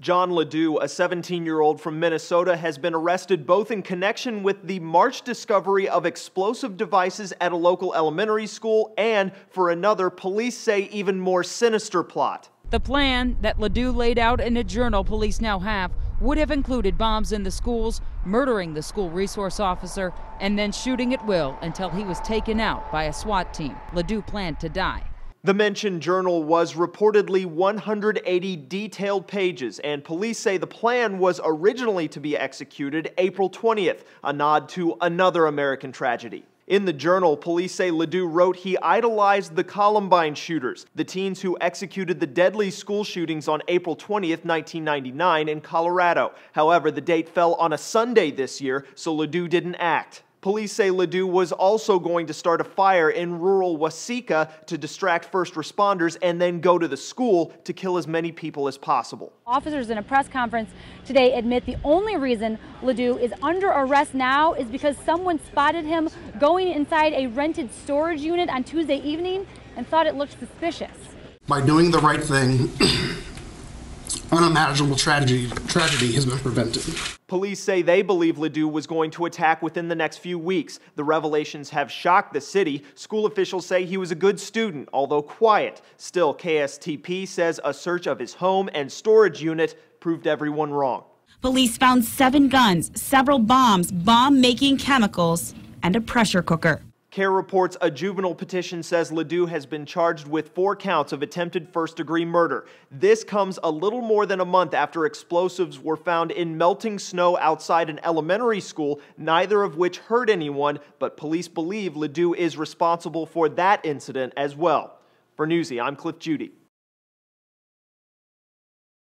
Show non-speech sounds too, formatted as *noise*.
John LaDue, a 17 year old from Minnesota, has been arrested both in connection with the March discovery of explosive devices at a local elementary school and for another, police say, even more sinister plot. The plan that LaDue laid out in a journal police now have would have included bombs in the schools, murdering the school resource officer, and then shooting at will until he was taken out by a SWAT team. LaDue planned to die. The mentioned journal was reportedly 180 detailed pages, and police say the plan was originally to be executed April 20th, a nod to another American tragedy. In the journal, police say LaDue wrote he idolized the Columbine shooters, the teens who executed the deadly school shootings on April 20th, 1999 in Colorado. However, the date fell on a Sunday this year, so LaDue didn't act. Police say LaDue was also going to start a fire in rural Waseca to distract first responders and then go to the school to kill as many people as possible. Officers in a press conference today admit the only reason LaDue is under arrest now is because someone spotted him going inside a rented storage unit on Tuesday evening and thought it looked suspicious. By doing the right thing, *clears throat* unimaginable tragedy, tragedy has been prevented. Police say they believe LaDue was going to attack within the next few weeks. The revelations have shocked the city. School officials say he was a good student, although quiet. Still, KSTP says a search of his home and storage unit proved everyone wrong. Police found seven guns, several bombs, bomb making chemicals, and a pressure cooker. KARE reports a juvenile petition says LaDue has been charged with four counts of attempted first degree murder. This comes a little more than a month after explosives were found in melting snow outside an elementary school, neither of which hurt anyone, but police believe LaDue is responsible for that incident as well. For Newsy, I'm Cliff Judy.